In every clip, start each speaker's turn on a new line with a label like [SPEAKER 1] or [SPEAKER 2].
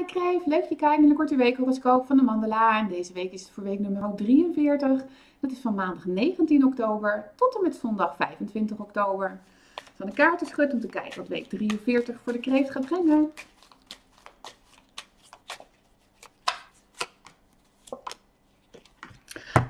[SPEAKER 1] Hi Kreef, leuk je kijkt naar de korte weekhoroscoop van de Mandala. En deze week is het voor week nummer 43. Dat is van maandag 19 oktober tot en met zondag 25 oktober. Ik zal de kaarten schudden om te kijken wat week 43 voor de kreeft gaat brengen.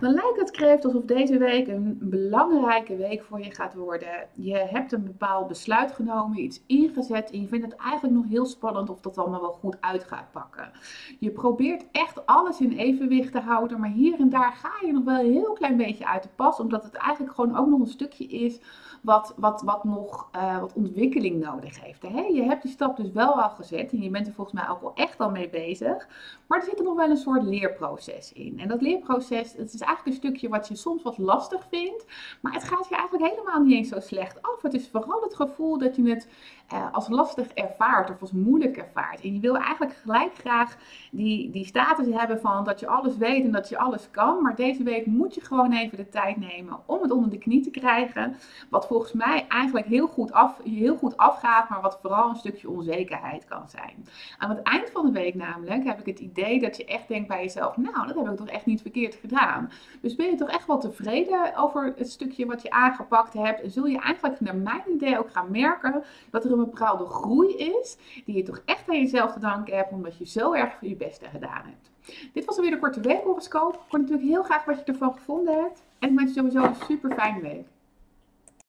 [SPEAKER 1] Dan lijkt het kreeft alsof deze week een belangrijke week voor je gaat worden. Je hebt een bepaald besluit genomen, iets ingezet en je vindt het eigenlijk nog heel spannend of dat allemaal wel goed uit gaat pakken. Je probeert echt alles in evenwicht te houden, maar hier en daar ga je nog wel een heel klein beetje uit de pas, omdat het eigenlijk gewoon ook nog een stukje is wat, wat, wat nog uh, wat ontwikkeling nodig heeft. Hè? Je hebt die stap dus wel al gezet en je bent er volgens mij ook al echt al mee bezig, maar er zit er nog wel een soort leerproces in. En dat leerproces, het is eigenlijk een stukje wat je soms wat lastig vindt. Maar het gaat je eigenlijk helemaal niet eens zo slecht af. Het is vooral het gevoel dat je het uh, als lastig ervaart of als moeilijk ervaart. En je wil eigenlijk gelijk graag die, die status hebben van dat je alles weet en dat je alles kan. Maar deze week moet je gewoon even de tijd nemen om het onder de knie te krijgen. Wat volgens mij eigenlijk heel goed, af, heel goed afgaat, maar wat vooral een stukje onzekerheid kan zijn. Aan het eind van de week namelijk heb ik het idee dat je echt denkt bij jezelf, nou dat heb ik toch echt niet verkeerd gedaan. Dus ben je toch echt wel tevreden over het stukje wat je aangepakt hebt. En zul je eigenlijk naar mijn idee ook gaan merken dat er een bepaalde groei is. Die je toch echt aan jezelf te danken hebt omdat je zo erg voor je beste gedaan hebt. Dit was alweer de korte weekhoroscoop. Ik hoor natuurlijk heel graag wat je ervan gevonden hebt. En ik wens je sowieso een super fijne week.